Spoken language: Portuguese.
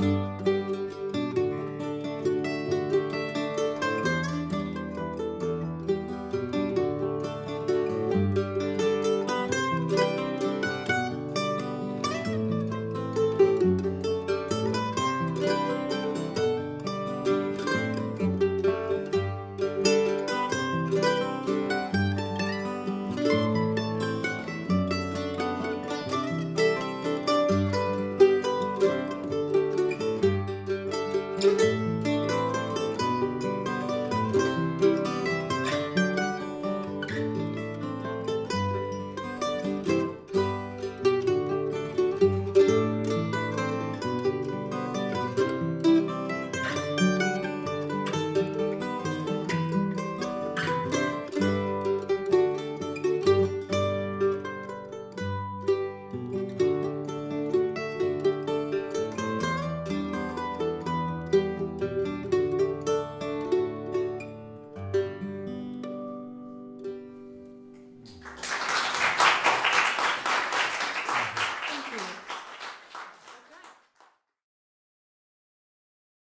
Música